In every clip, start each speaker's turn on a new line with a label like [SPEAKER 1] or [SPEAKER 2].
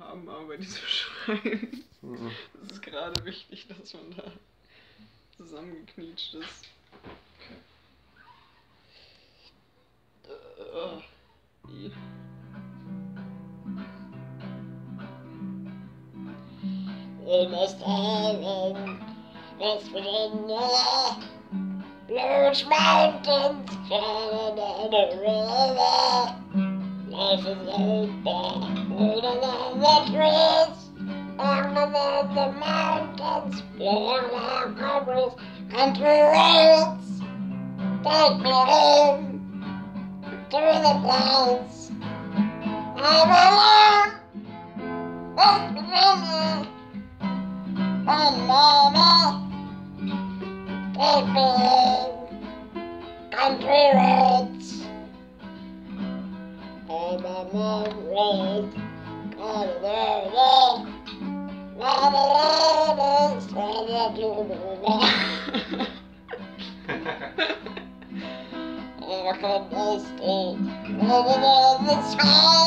[SPEAKER 1] haben, aber die zu schreiben.
[SPEAKER 2] Mhm.
[SPEAKER 1] Es ist gerade wichtig, dass man da zusammengeknietscht ist. Okay. Oh, äh,
[SPEAKER 3] ja. Almost all West Virginia, Blue Mountains, Canada, and River. Life is open, holding on the trees, under the mountains, blowing like cobras, country roads. Take me home through the plains. I'm alone. With Virginia. And mama, take me home, country roads. And the ladies ready to be there. Look at this state, living in the sky.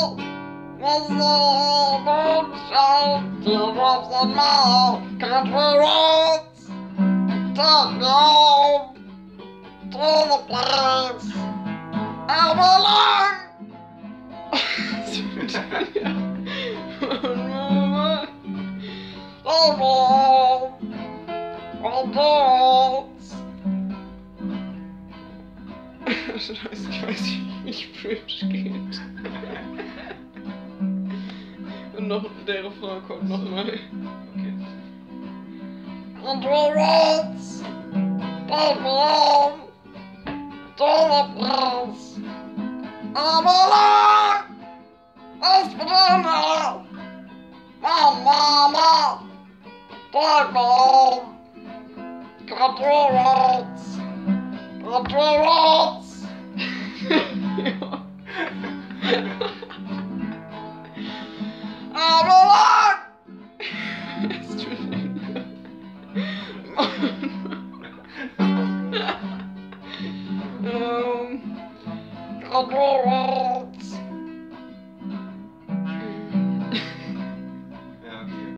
[SPEAKER 3] Miss the moonshine, teardrops in my eye, country roads. Take me home to the place I belong.
[SPEAKER 1] Scheiße, ich weiß nicht, wie ich Bridge geht. Und noch der Refrain kommt nochmal. Okay.
[SPEAKER 3] Country roads, take me home to West Virginia, my mama, take me home. Country roads, country roads. I